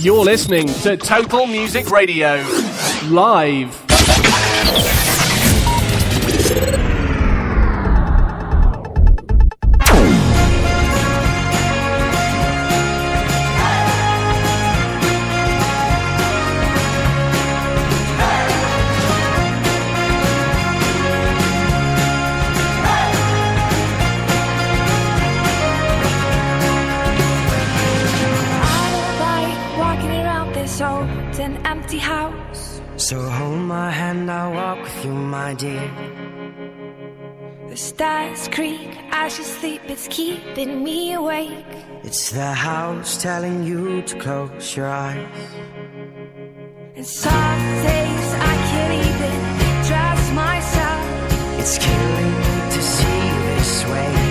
You're listening to Total Music Radio. Live. And empty house. So hold my hand, I'll walk with you, my dear. The stars creak as you sleep, it's keeping me awake. It's the house telling you to close your eyes. And some days I can't even trust myself. It's killing me to see you this way.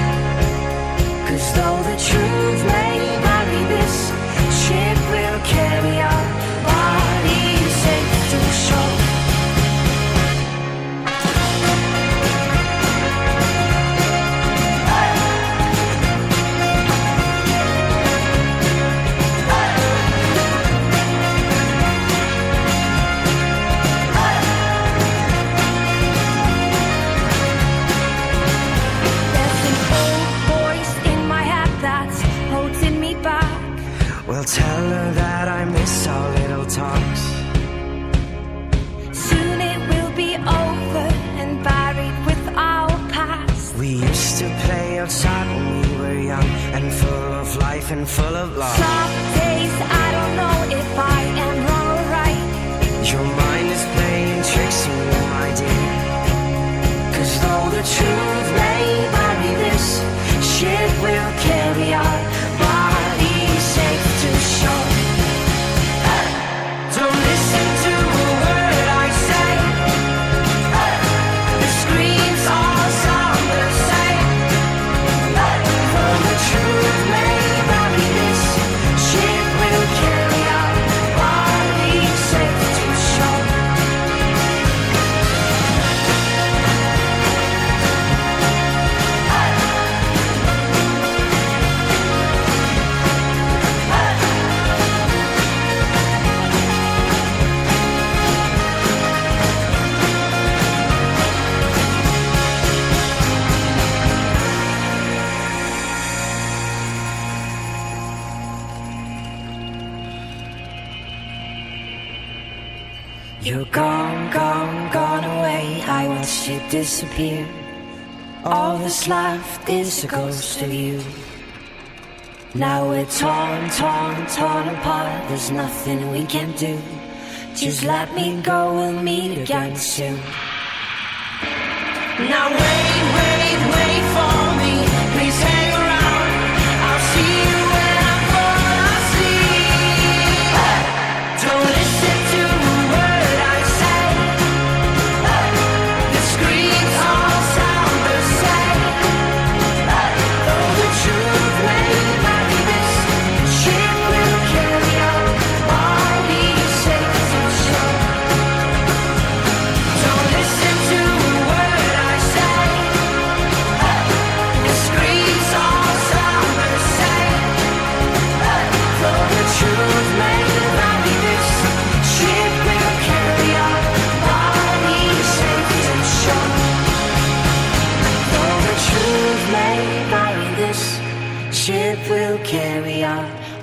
You're gone, gone, gone away. I watched you disappear. All that's left is a ghost of you. Now we're torn, torn, torn apart. There's nothing we can do. Just let me go, we'll meet again soon. Now wait,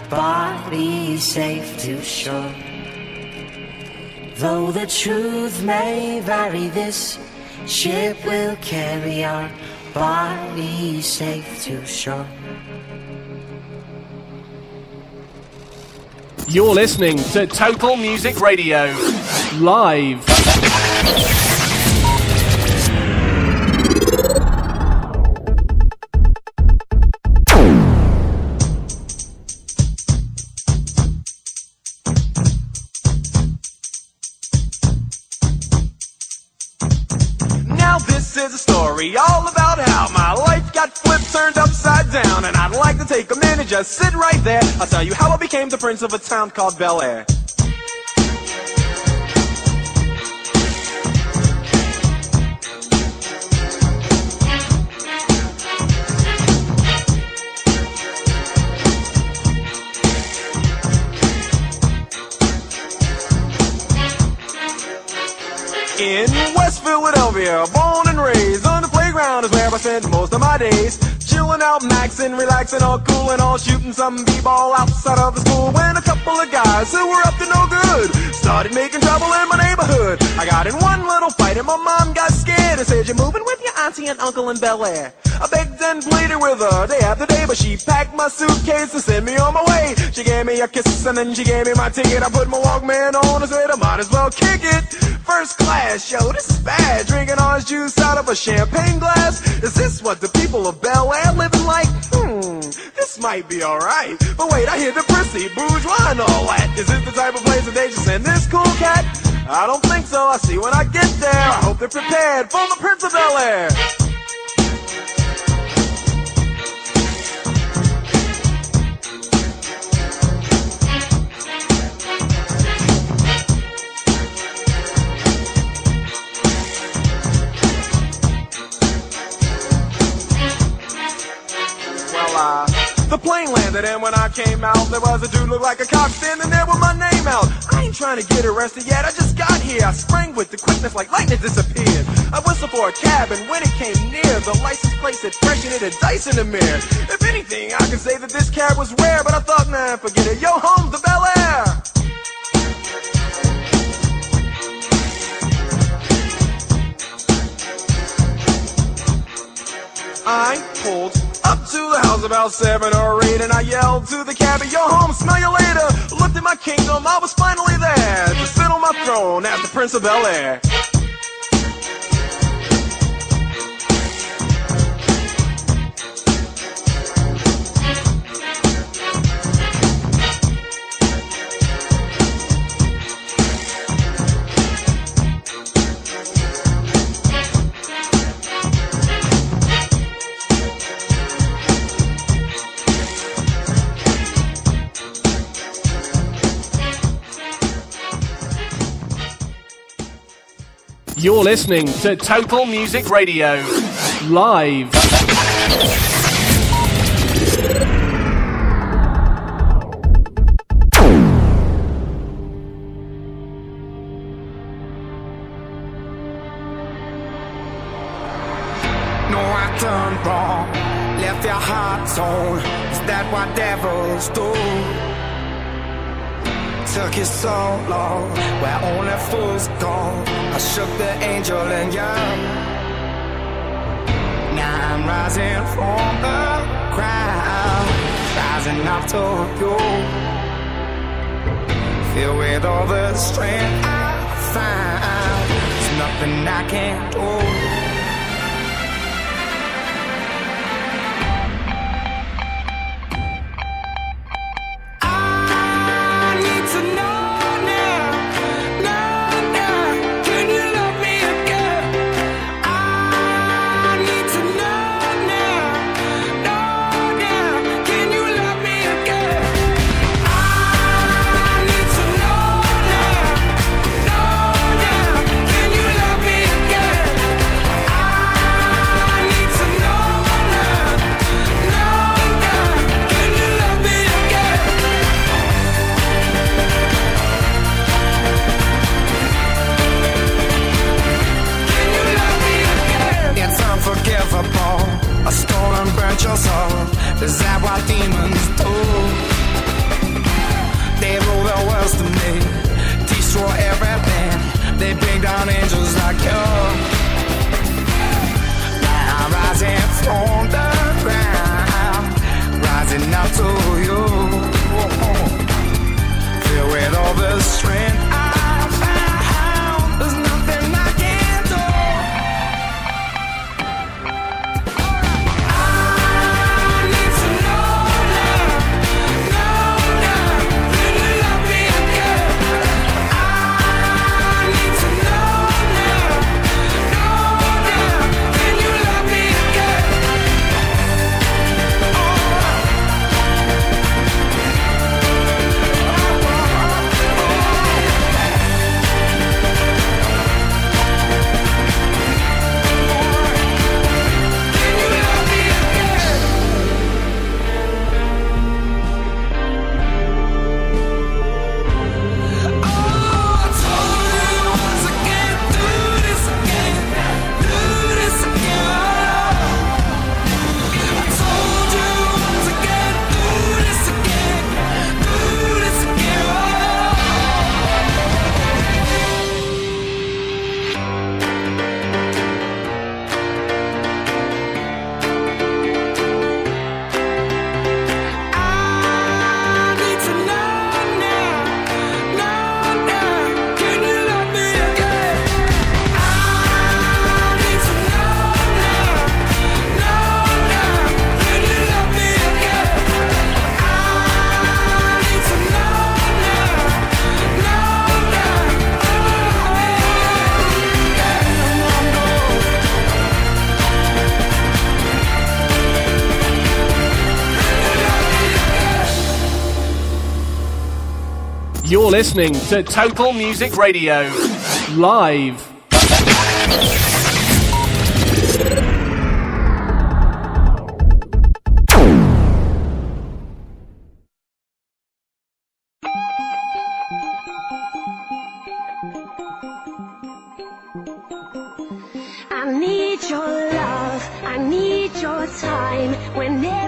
bodies safe to shore. Though the truth may vary, this ship will carry our bodies safe to shore. You're listening to Total Music Radio. Live. I'd like to take a minute, just sit right there. I'll tell you how I became the prince of a town called Bel Air. In West Philadelphia, born and raised on the playground is where I spent most of my days. Chilling out, maxing, relaxing, all cool and all shooting some b-ball outside of the school. When a couple of guys who were up to no good started making trouble in my neighborhood. I got in one little fight and my mom got scared and said, "You're moving with your auntie and uncle in Bel Air." I begged and pleaded with her day after day, but she packed my suitcase and sent me on my way. She gave me a kiss and then she gave me my ticket. I put my Walkman on and said I might as well kick it. First class, yo, this is bad. Drinking orange juice out of a champagne glass. Is this what the people of Bel Air living like? Hmm, this might be alright. But wait, I hear the prissy, bourgeois and all that. Is this the type of place that they just send this cool cat? I don't think so. I see when I get there. I hope they're prepared for the Prince of Bel Air. The plane landed and when I came out, there was a dude look like a cop standing there with my name out. I ain't trying to get arrested yet, I just got here. I sprang with the quickness like lightning disappeared. I whistled for a cab and when it came near, the license plate said fresh and it had dice in the mirror. If anything, I can say that this cab was rare, but I thought, man, forget it. Yo, home's the Bel Air. About seven or eight, and I yelled to the cabby, "Yo, home, smell you later." Looked at my kingdom, I was finally there to sit on my throne as the Prince of Bel Air. You're listening to Total Music Radio. Live. No, I done wrong. Left your heart torn. Is that what devils do? Took you so long, where only fools go. I shook the angel and young. Now I'm rising from the crowd, rising up to you. Filled with all the strength I found, there's nothing I can't do. want your soul. Is that what demons do? They rule the world to me, destroy everything. They bring down angels like you. Now I'm rising from the ground, rising up to you. Filled with all the strength. You're listening to Total Music Radio, live. I need your love, I need your time whenever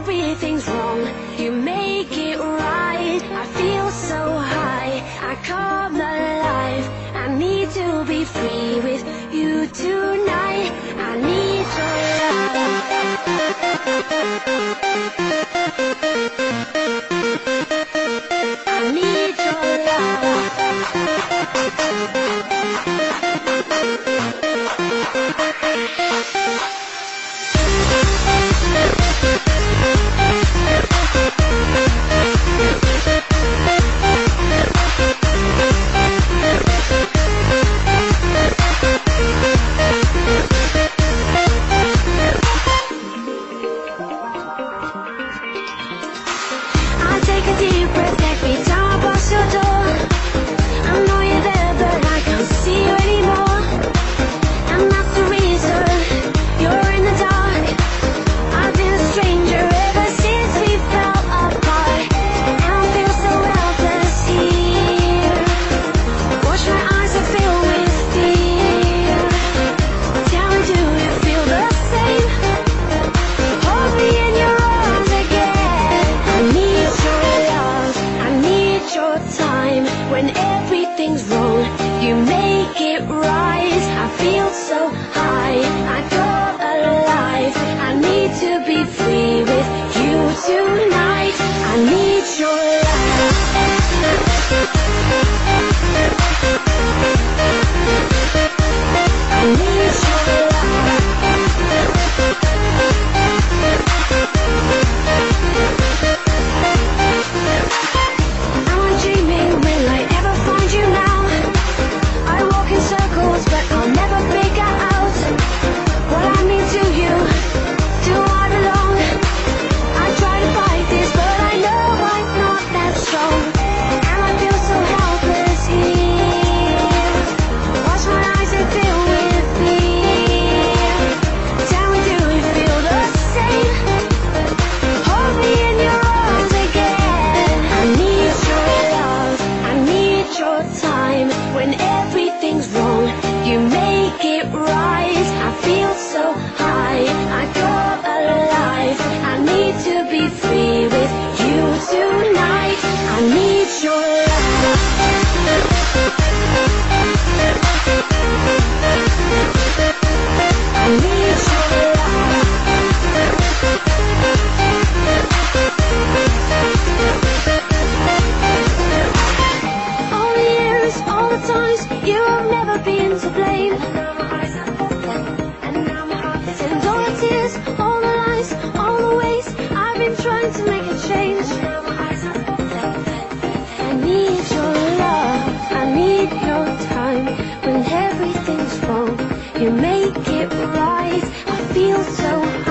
take a deep breath. when everything's wrong. You make it right. I feel so